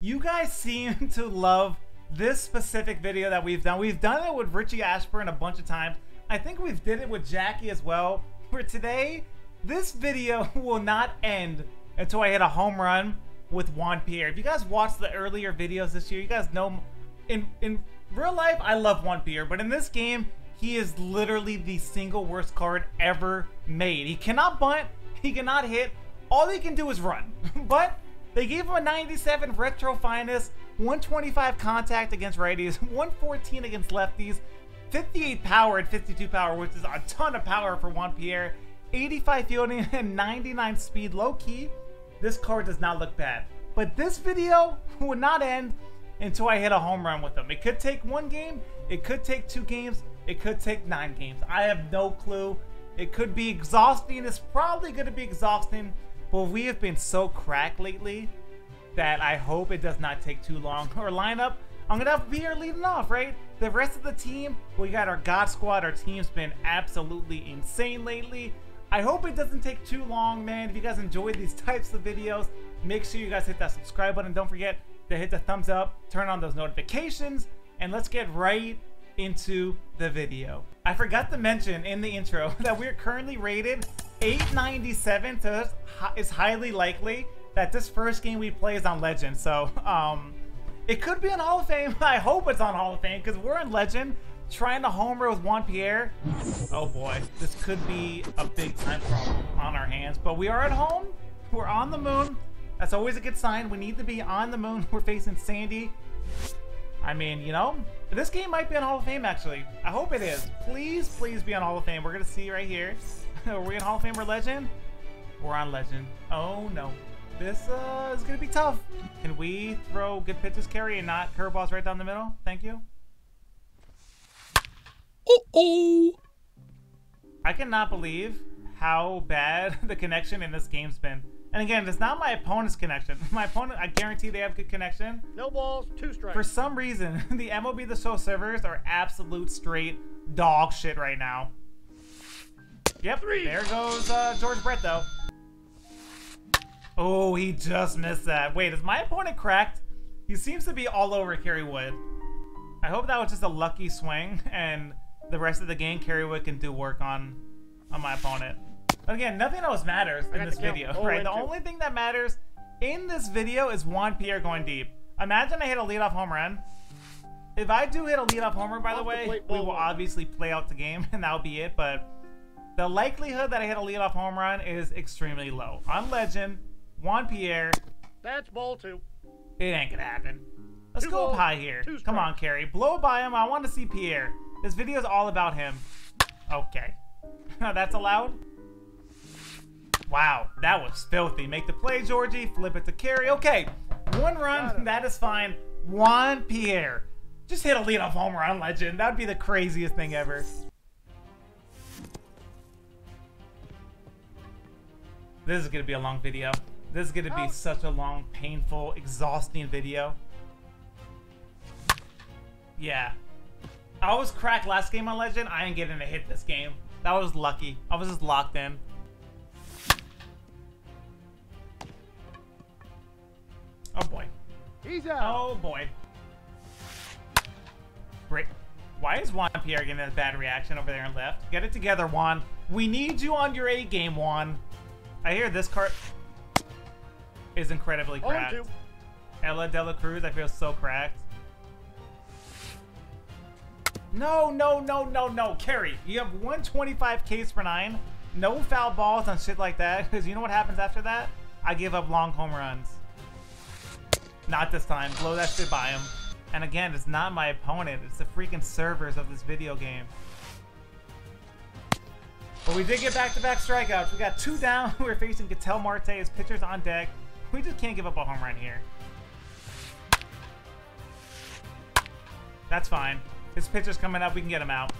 You guys seem to love this specific video that we've done. We've done it with Richie Ashburn a bunch of times. I think we've did it with Jackie as well. For today, this video will not end until I hit a home run with Juan Pierre. If you guys watched the earlier videos this year, you guys know in in real life I love Juan Pierre, but in this game, he is literally the single worst card ever made. He cannot bunt, he cannot hit, all he can do is run. but they gave him a 97 retro finest, 125 contact against righties, 114 against lefties, 58 power and 52 power, which is a ton of power for Juan Pierre, 85 fielding and 99 speed. Low key, this card does not look bad. But this video will not end until I hit a home run with him. It could take one game, it could take two games, it could take nine games. I have no clue. It could be exhausting. It's probably going to be exhausting but we have been so cracked lately that I hope it does not take too long. Our lineup, I'm gonna have Beer leading off, right? The rest of the team, we got our God Squad. Our team's been absolutely insane lately. I hope it doesn't take too long, man. If you guys enjoy these types of videos, make sure you guys hit that subscribe button. Don't forget to hit the thumbs up, turn on those notifications, and let's get right into the video. I forgot to mention in the intro that we're currently rated 897, so it's highly likely that this first game we play is on Legend. So, um, it could be on Hall of Fame. I hope it's on Hall of Fame because we're in Legend trying to homer with Juan Pierre. Oh boy, this could be a big time problem on our hands. But we are at home. We're on the moon. That's always a good sign. We need to be on the moon. We're facing Sandy. I mean, you know, this game might be on Hall of Fame, actually. I hope it is. Please, please be on Hall of Fame. We're to see right here. Are we in Hall of Fame or Legend? We're on Legend. Oh, no. This uh, is going to be tough. Can we throw good pitches, carry, and not curveballs right down the middle? Thank you. Uh-oh. I cannot believe how bad the connection in this game's been. And again, it's not my opponent's connection. My opponent, I guarantee they have good connection. No balls, two strikes. For some reason, the MLB The Show servers are absolute straight dog shit right now. Yep, Three. there goes uh, George Brett, though. Oh, he just missed that. Wait, is my opponent cracked? He seems to be all over Kerry Wood. I hope that was just a lucky swing, and the rest of the game, Kerry Wood can do work on, on my opponent. But Again, nothing else matters in this video, right? The only thing that matters in this video is Juan Pierre going deep. Imagine I hit a leadoff home run. If I do hit a leadoff homer, by the way, we will obviously play out the game, and that'll be it, but the likelihood that I hit a leadoff home run is extremely low. On Legend, Juan Pierre. That's ball two. It ain't gonna happen. Let's two go up high here. Come on, Kerry. Blow by him. I want to see Pierre. This video is all about him. Okay. That's allowed? Wow, that was filthy. Make the play, Georgie. Flip it to Kerry. Okay, one run. That is fine. Juan Pierre. Just hit a leadoff home run, Legend. That would be the craziest thing ever. This is going to be a long video. This is going to be oh. such a long, painful, exhausting video. Yeah. I was cracked last game on Legend. I ain't getting a hit this game. That was lucky. I was just locked in. Oh boy. He's out. Oh boy. Great. Why is Juan Pierre getting a bad reaction over there and left? Get it together, Juan. We need you on your A game, Juan. I hear this card is incredibly cracked. Elly De La Cruz, I feel so cracked. No, no, no, no, no. Kerry, you have 125 Ks per 9. No foul balls on shit like that. Because you know what happens after that? I give up long home runs. Not this time. Blow that shit by him. And again, it's not my opponent. It's the freaking servers of this video game. But we did get back-to-back -back strikeouts. We got two down. We're facing Ketel Marte as pitchers on deck. We just can't give up a home run here. That's fine. His pitcher's coming up. We can get him out.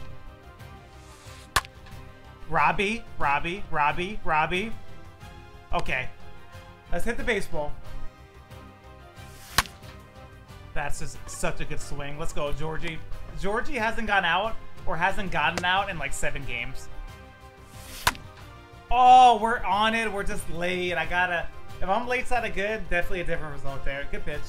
Robbie, Robbie, Robbie, Robbie. Okay. Let's hit the baseball. That's just such a good swing. Let's go, Georgie. Georgie hasn't gone out or hasn't gotten out in like seven games. Oh, we're on it. We're just late. I gotta... If I'm late side of good, definitely a different result there. Good pitch.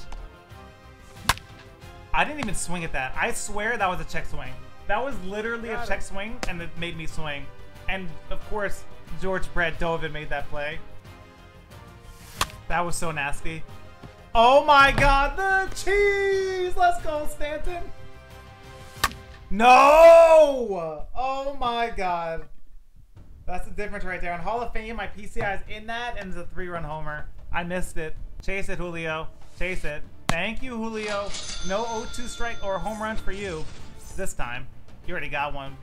I didn't even swing at that. I swear that was a check swing. That was literally Got a it. check swing, and it made me swing. And of course, George Brett Dovin made that play. That was so nasty. Oh my god, the cheese! Let's go, Stanton! No! Oh my god. That's the difference right there. In Hall of Fame, my PCI is in that, and it's a three-run homer. I missed it. Chase it, Julio. Chase it. Thank you, Julio. No 0-2 strike or home runs for you this time. You already got one.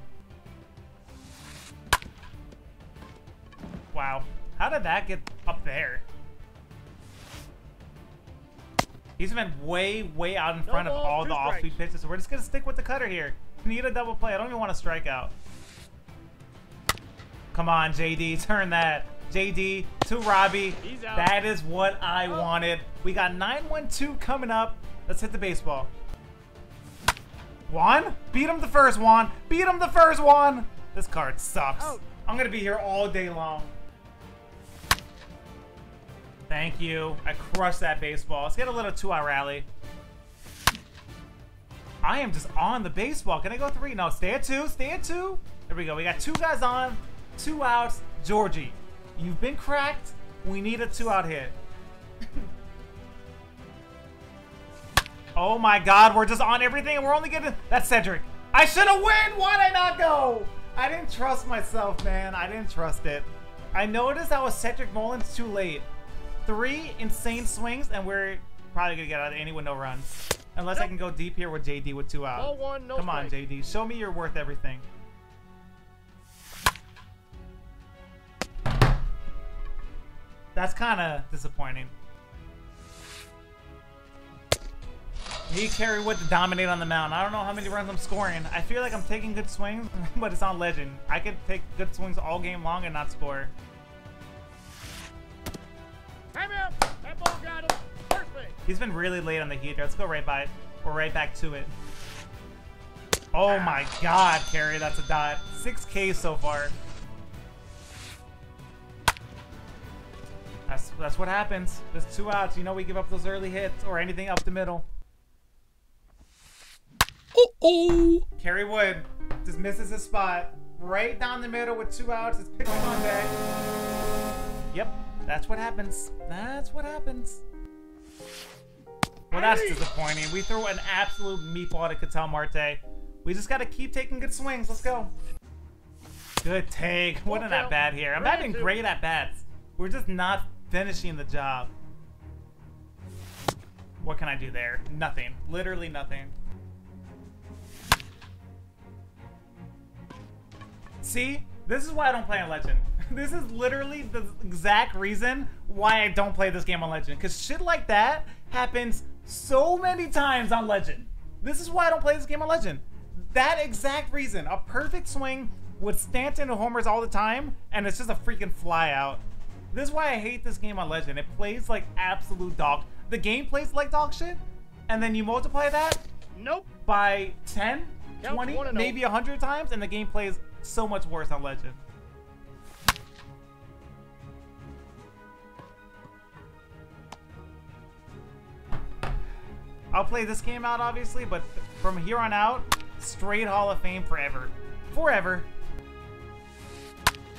Wow. How did that get up there? He's been way, way out in front of all the off-speed pitches, so we're just going to stick with the cutter here. Need a double play. I don't even want to strike out. Come on, JD, turn that. JD to Robbie. That is what I Oh. wanted. We got 912 coming up. Let's hit the baseball. Juan? Beat him the first one. Beat him the first one. This card sucks. I'm going to be here all day long. Thank you. I crushed that baseball. Let's get a little two-out rally. I am just on the baseball. Can I go three? No, stay at two. Stay at two. There we go. We got two guys on, two outs. Georgie, you've been cracked. We need a two-out hit. oh my God, we're just on everything, and we're only getting. That's Cedric. I should have win. Why did I not go? I didn't trust myself, man. I didn't trust it. I noticed I was Cedric Mullins too late. Three insane swings, and we're probably gonna get out of any with no runs. Unless I can go deep here with JD with two out. No Come on. JD. Show me you're worth everything. That's kind of disappointing. He Kerry Wood to dominate on the mound. I don't know how many runs I'm scoring. I feel like I'm taking good swings, but it's on legend. I could take good swings all game long and not score. Time out. That ball got him. First base. He's been really late on the heater. Let's go right by it. We're right back to it. Oh my god, Kerry, that's a dot. 6K so far. That's that's what happens. There's two outs. You know we give up those early hits or anything up the middle. Uh-oh. Kerry Wood just misses his spot. Right down the middle with two outs. It's pitching on deck. Yep, that's what happens. That's what happens. Well, that's disappointing. We threw an absolute meatball to Ketel Marte. We just got to keep taking good swings. Let's go. Good take. What an Walk out. at bat here. I'm Ready having great at bats. We're just not finishing the job. What can I do there? Nothing. Literally nothing. See? This is why I don't play on Legend. This is literally the exact reason why I don't play this game on Legend. Because shit like that happens so many times on Legend. This is why I don't play this game on Legend. That exact reason. A perfect swing with Stanton homers all the time, and it's just a freaking fly out. This is why I hate this game on Legend. It plays like absolute dog. The game plays like dog shit, and then you multiply that Nope. by 10, Count 20, one oh. maybe 100 times, and the game plays so much worse on Legend. I'll play this game out, obviously, but from here on out, straight Hall of Fame forever. Forever.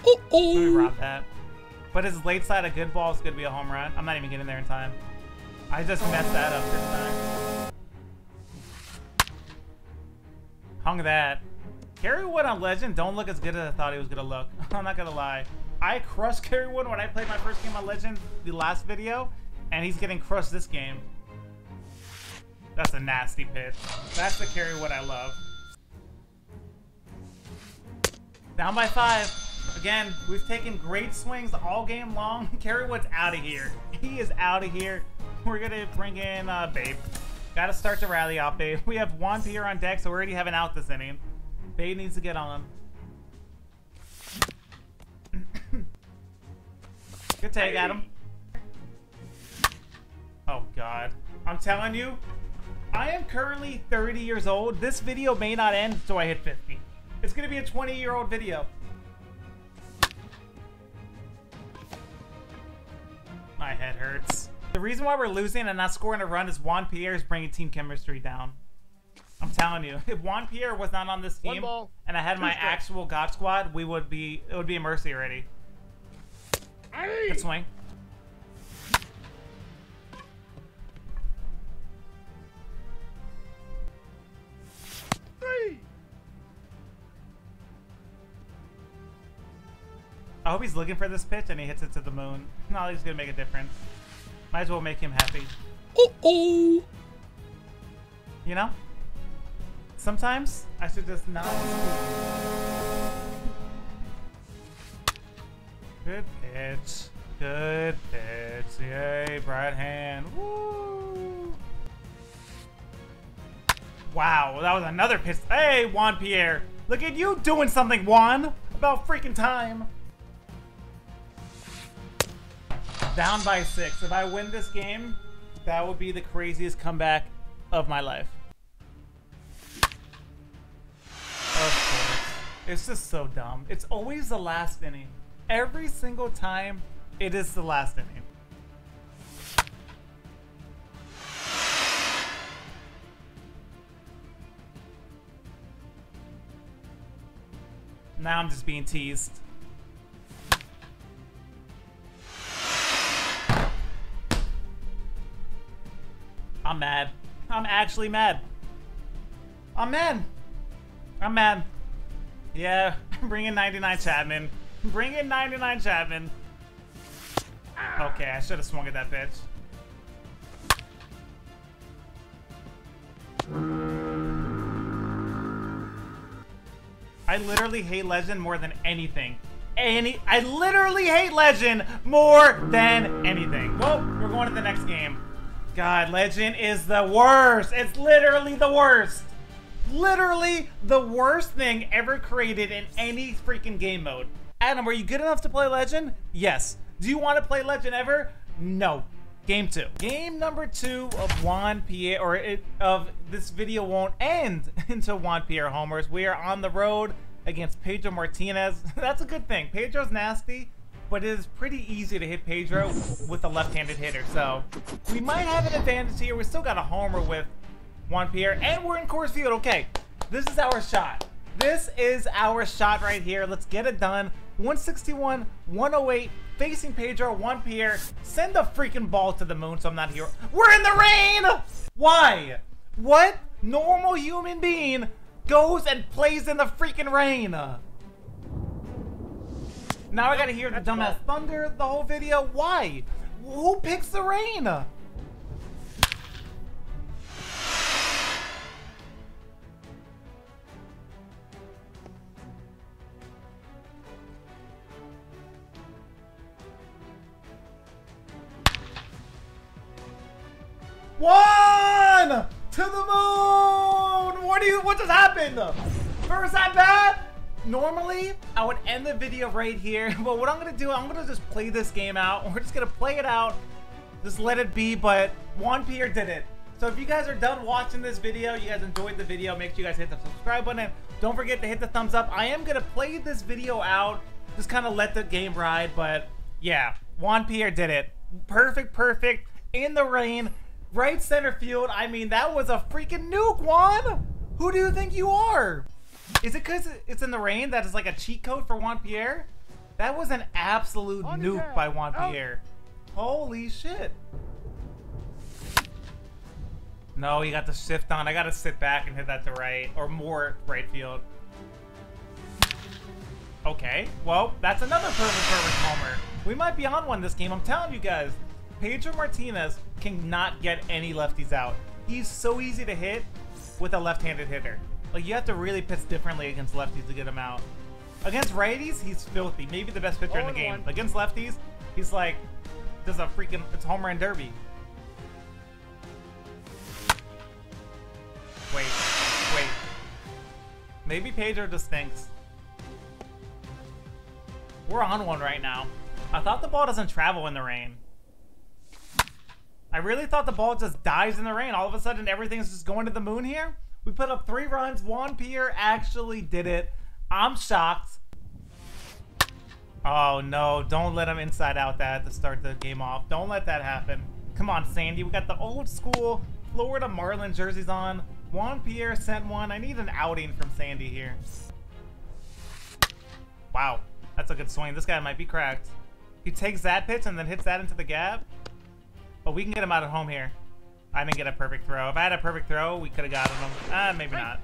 Let me Uh-oh. rob that. But his late side a good ball is going to be a home run. I'm not even getting there in time. I just messed that up this time. Hung that. Kerry Wood on Legend don't look as good as I thought he was going to look. I'm not going to lie. I crushed Kerry Wood when I played my first game on Legend, the last video, and he's getting crushed this game. That's a nasty pitch. That's the Kerry Wood I love. Down by five. Again, we've taken great swings all game long. Kerry Wood's out of here. He is out of here. We're gonna bring in uh, Babe. Gotta start the rally out, Babe. We have Juan Pierre on deck, so we already have an out this inning. Babe needs to get on. Good take, Adam. Oh God. I'm telling you, I am currently 30 years old. This video may not end until I hit 50. It's gonna be a 20 year old video. My head hurts. The reason why we're losing and not scoring a run is Juan Pierre is bringing team chemistry down. I'm telling you, if Juan Pierre was not on this team ball, and I had my actual God Squad, we would be it would be a mercy already. Aye. Good swing. I hope he's looking for this pitch and he hits it to the moon. No, he's gonna make a difference. Might as well make him happy. Uh-oh. You know? Sometimes I should just not. Good pitch. Good pitch. Yay, bright hand. Woo! Wow, that was another pitch. Hey, Juan Pierre. Look at you doing something, Juan. About freaking time. Down by six. If I win this game, that would be the craziest comeback of my life. It's just so dumb. It's always the last inning. Every single time, it is the last inning. Now I'm just being teased. I'm mad. I'm actually mad. I'm mad. I'm mad. Yeah, bring in 99 Chapman. Bring in 99 Chapman. Okay, I should have swung at that bitch. I literally hate Legend more than anything. Any, I literally hate Legend more than anything. Well, we're going to the next game. God, Legend is the worst. It's literally the worst. Literally the worst thing ever created in any freaking game mode. Adam, are you good enough to play Legend? Yes. Do you want to play Legend ever? No. Game two. Game number two of Juan Pierre, or it, of this video won't end until Juan Pierre homers. We are on the road against Pedro Martinez. That's a good thing. Pedro's nasty, but it is pretty easy to hit Pedro with a left-handed hitter. So we might have an advantage here. We still got a homer with Juan Pierre, and we're in Coors Field. Okay, this is our shot. This is our shot right here. Let's get it done. 161, 108, facing Pedro, Juan Pierre. Send the freaking ball to the moon so I'm not here. We're in the rain! Why? What normal human being goes and plays in the freaking rain? Now I gotta hear the dumbass thunder the whole video. Why? Who picks the rain? One to the moon. What do you? What just happened? First at bat. Normally, I would end the video right here, but what I'm gonna do, I'm gonna just play this game out. We're just gonna play it out, just let it be. But Juan Pierre did it. So if you guys are done watching this video, you guys enjoyed the video, make sure you guys hit the subscribe button. Don't forget to hit the thumbs up. I am gonna play this video out, just kind of let the game ride. But yeah, Juan Pierre did it. Perfect, perfect in the rain, right center field. I mean, that was a freaking nuke, Juan. Who do you think you are? Is it because it's in the rain that is like a cheat code for Juan Pierre? That was an absolute nuke by Juan Out. Pierre. Holy shit. No, you got the shift on. I gotta sit back and hit that to right, or more right field. Okay, well, that's another perfect, perfect homer. We might be on one this game. I'm telling you guys, Pedro Martinez cannot get any lefties out. He's so easy to hit with a left-handed hitter. Like, you have to really pitch differently against lefties to get him out. Against righties, he's filthy. Maybe the best pitcher in the game. one. Against lefties, he's like, there's a freaking, it's home run derby. Wait, wait. Maybe Pedro just thinks. We're on one right now. I thought the ball doesn't travel in the rain. I really thought the ball just dies in the rain. All of a sudden, everything's just going to the moon here. We put up three runs. Juan Pierre actually did it. I'm shocked. Oh no, don't let him inside out that to start the game off. Don't let that happen. Come on, Sandy. We got the old school Florida Marlin jerseys on. Juan Pierre sent one. I need an outing from Sandy here. Wow, that's a good swing. This guy might be cracked. He takes that pitch and then hits that into the gap. But we can get him out of home here. I didn't get a perfect throw. If I had a perfect throw, we could have gotten him. Ah, maybe not.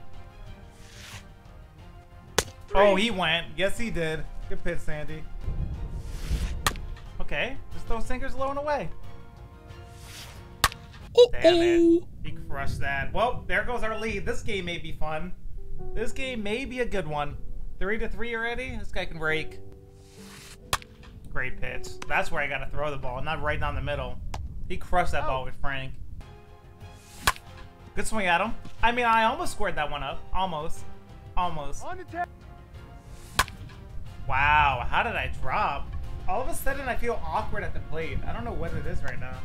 Oh, he went. Yes, he did. Good pitch, Sandy. Okay, just throw sinkers low and away. Damn it. He crushed that. Well, there goes our lead. This game may be fun. This game may be a good one. Three to three already? This guy can rake. Great pitch. That's where I gotta throw the ball, not right down the middle. He crushed that ball with Frank. Good swing at him. I mean, I almost squared that one up. Almost. Almost. On. Wow, how did I drop? All of a sudden, I feel awkward at the plate. I don't know what it is right now.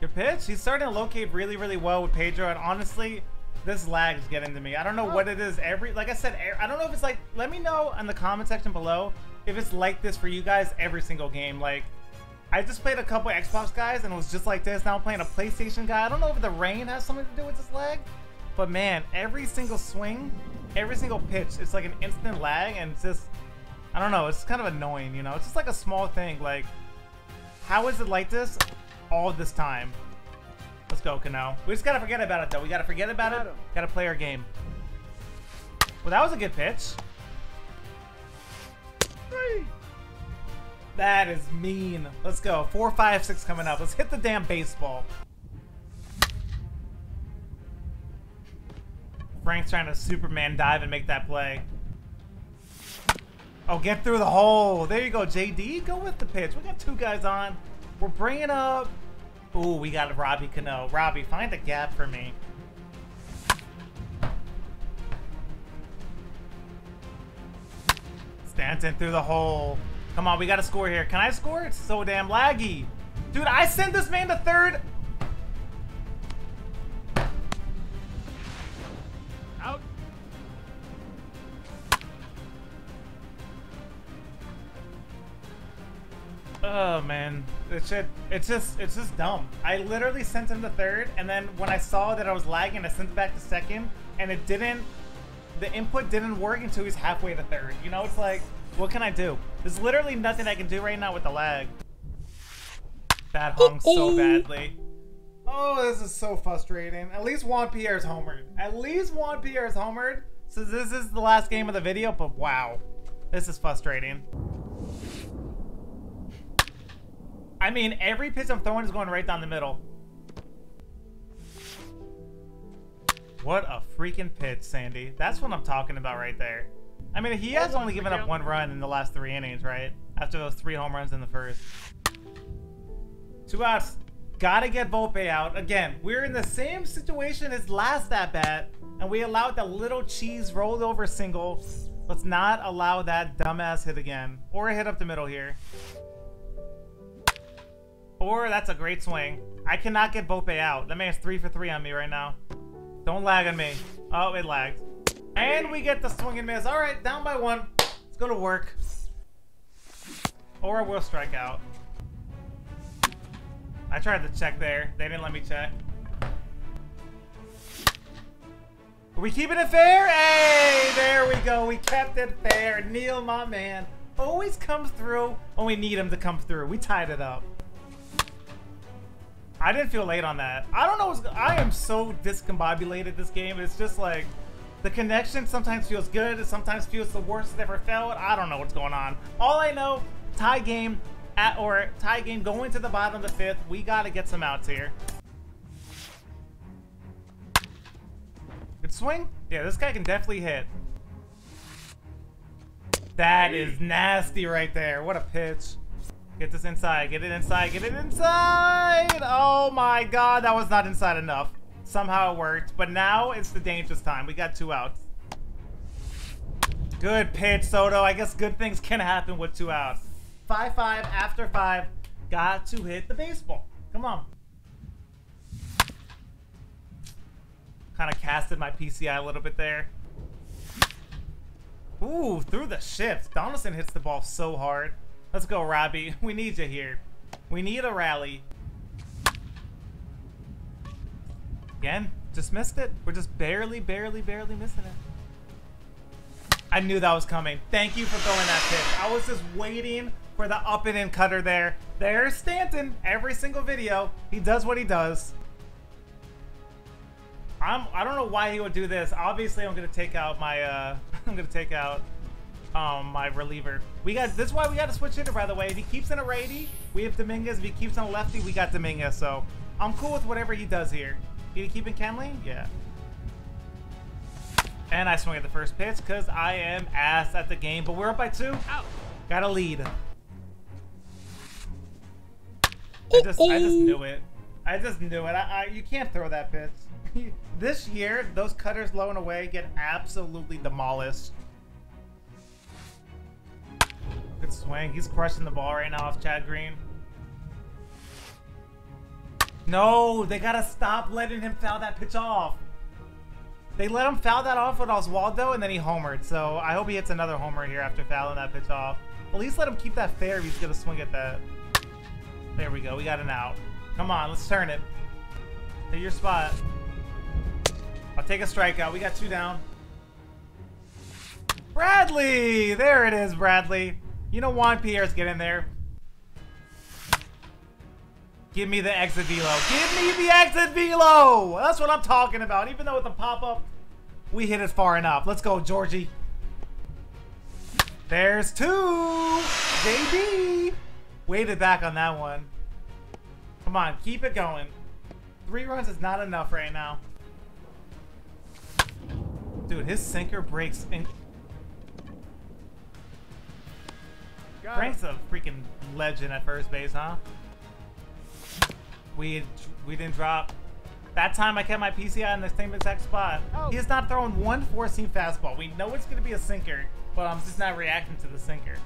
Good pitch. He's starting to locate really, really well with Pedro, and honestly, this lag is getting to me. I don't know what it is. Every, like I said, I don't know if it's like. Let me know in the comment section below if it's like this for you guys every single game. Like, I just played a couple Xbox guys and it was just like this. Now I'm playing a PlayStation guy. I don't know if the rain has something to do with this lag, but man, every single swing, every single pitch, it's like an instant lag, and it's just, I don't know. It's kind of annoying, you know. It's just like a small thing. Like, how is it like this all this time? Let's go, Cano. We just gotta forget about it, though. We gotta forget about it. Gotta play our game. Well, that was a good pitch. Three. That is mean. Let's go. Four, five, six coming up. Let's hit the damn baseball. Frank's trying to Superman dive and make that play. Oh, get through the hole. There you go, JD. Go with the pitch. We got two guys on. We're bringing up... Ooh, we got Robbie Cano. Robbie, find a gap for me. Stanton through the hole. Come on, we gotta score here. Can I score? It's so damn laggy. Dude, I sent this man to third. Out. Oh man, it's shit. It's just, it's just dumb. I literally sent him to third, and then when I saw that I was lagging, I sent it back to second, and it didn't. The input didn't work until he's halfway to third. You know, it's like, what can I do? There's literally nothing I can do right now with the lag. That oh, hung so oh. badly. Oh, this is so frustrating. At least Juan Pierre's homered. At least Juan Pierre's homered. So this is the last game of the video, but wow. This is frustrating. I mean, every pitch I'm throwing is going right down the middle. What a freaking pitch, Sandy. That's what I'm talking about right there. I mean, he has only given up one run in the last three innings, right? After those three home runs in the first. Two outs. Gotta get Volpe out. Again, we're in the same situation as last at bat, and we allowed the little cheese rolled over single. Let's not allow that dumbass hit again. Or a hit up the middle here. Or that's a great swing. I cannot get Volpe out. That man's three for three on me right now. Don't lag on me. Oh, it lagged. And we get the swing and miss. All right, down by one. It's gonna work. Or we'll strike out. I tried to check there. They didn't let me check. Are we keeping it fair? Hey, there we go. We kept it fair. Neil, my man, always comes through when we need him to come through. We tied it up. I didn't feel late on that. I don't know. What's, I am so discombobulated this game. It's just like the connection sometimes feels good. It sometimes feels the worst it's ever felt. I don't know what's going on. All I know, tie game at or tie game going to the bottom of the fifth. We got to get some outs here. Good swing. Yeah, this guy can definitely hit. That is nasty right there. What a pitch. Get this inside. Get it inside. Get it inside. Oh my god, that was not inside enough. Somehow it worked. But now it's the dangerous time. We got two outs. Good pitch, Soto. I guess good things can happen with two outs. 5-5 after 5. Got to hit the baseball. Come on. Kind of casted my PCI a little bit there. Ooh, through the shift. Donaldson hits the ball so hard. Let's go, Robbie. We need you here. We need a rally. Again, just missed it. We're just barely, barely, barely missing it. I knew that was coming. Thank you for throwing that pitch. I was just waiting for the up and in cutter there. There's Stanton. Every single video, he does what he does. I'm, I don't know why he would do this. Obviously, I'm gonna take out my, uh, I'm gonna take out, um, my reliever. We got, this is why we got to switch hitter, by the way. If he keeps in a righty, we have Dominguez. If he keeps on a lefty, we got Dominguez. So I'm cool with whatever he does here. Did he keep in Kenley? Yeah. And I swing at the first pitch because I am ass at the game, but we're up by two. Out. Got a lead. I just, I just knew it. I just knew it. I, I, you can't throw that pitch. this year, those cutters low and away get absolutely demolished. Good swing. He's crushing the ball right now off Chad Green. No, they gotta stop letting him foul that pitch off. They let him foul that off with Oswaldo, and then he homered. So I hope he hits another homer here after fouling that pitch off. At least let him keep that fair if he's gonna swing at that. There we go. We got an out. Come on, let's turn it. To your spot. I'll take a strikeout. We got two down. Bradley! There it is, Bradley. You know Juan Pierre's getting there. Give me the exit velo. Give me the exit velo! That's what I'm talking about. Even though with the pop-up, we hit it far enough. Let's go, Georgie. There's two! JD! Waited back on that one. Come on, keep it going. Three runs is not enough right now. Dude, his sinker breaks in. Frank's a freaking legend at first base, huh? We we didn't drop. That time I kept my PCI in the same exact spot. Oh. He has not thrown one four-seam fastball. We know it's going to be a sinker, but I'm just not reacting to the sinker.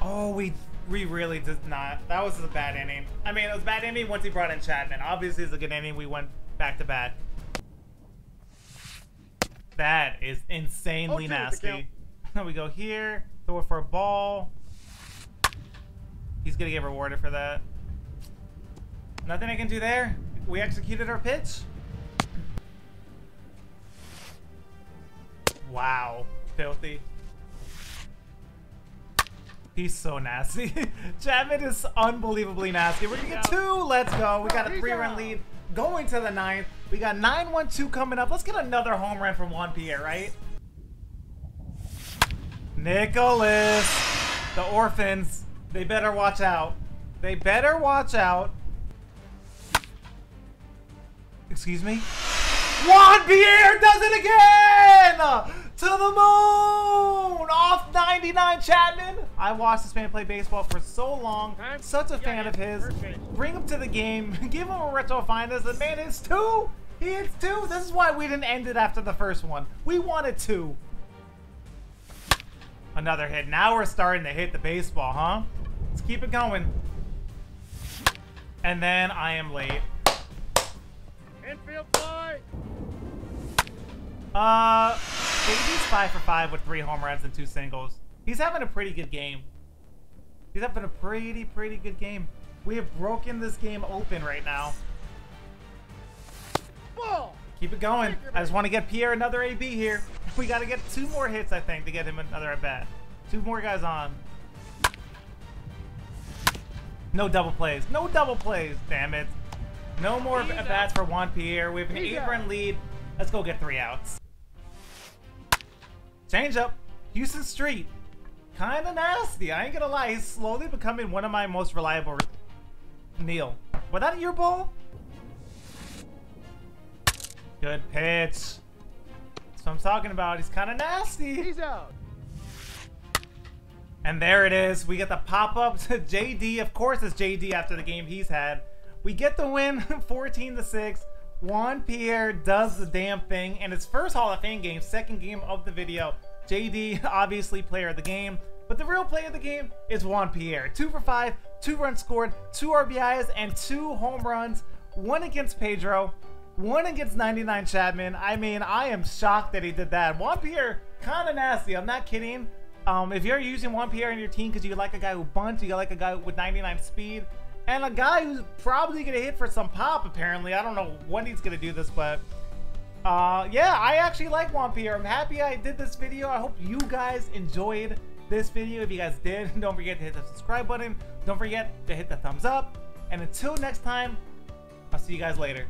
Oh, we we really did not. That was a bad inning. I mean, it was a bad inning once he brought in Chapman. Obviously, it's a good inning. We went back to back. That is insanely Okay with the count. nasty. Then we go here, throw it for a ball. He's gonna get rewarded for that. Nothing I can do there. We executed our pitch. Wow, filthy. He's so nasty. Chapman is unbelievably nasty. We're gonna get two. Let's go. We got a three-run lead going to the ninth. We got 9-1-2 coming up. Let's get another home run from Juan Pierre, right? Nicholas, the orphans, they better watch out. They better watch out. Excuse me? Juan Pierre does it again! To the moon! Off 99 Chapman! I watched this man play baseball for so long. Such a fan of his. base. Bring him to the game. Give him a retro finest. The man hits two! He hits two! This is why we didn't end it after the first one. We wanted two. Another hit. Now we're starting to hit the baseball, huh? Let's keep it going. And then I am late. Infield fly. Uh, JD's five for five with three home runs and two singles. He's having a pretty good game. He's having a pretty, pretty good game. We have broken this game open right now. Ball. Keep it going. I just want to get Pierre another AB here. We got to get two more hits, I think, to get him another at bat. Two more guys on. No double plays. No double plays. Damn it. No more bats for Juan Pierre. We have an He's eight out. run lead. Let's go get three outs. Change up. Huston Street. Kind of nasty. I ain't gonna lie. He's slowly becoming one of my most reliable. re- Neil. Was that your ball? Good pitch. That's what I'm talking about. He's kind of nasty. He's out. And there it is. We get the pop up to JD. Of course, it's JD after the game he's had. We get the win 14 to 6. Juan Pierre does the damn thing. And his first Hall of Fame game, second game of the video. JD, obviously player of the game. But the real player of the game is Juan Pierre. Two for five, two runs scored, two RBIs, and two home runs. One against Pedro, one against 99 Chapman. I mean, I am shocked that he did that. Juan Pierre, kind of nasty. I'm not kidding. Um, if you're using Juan Pierre in your team because you like a guy who bunts, you like a guy with 99 speed, and a guy who's probably gonna hit for some pop. Apparently, I don't know when he's gonna do this, but uh, yeah, I actually like Juan Pierre. I'm happy I did this video. I hope you guys enjoyed this video. If you guys did, don't forget to hit the subscribe button. Don't forget to hit the thumbs up. And until next time, I'll see you guys later.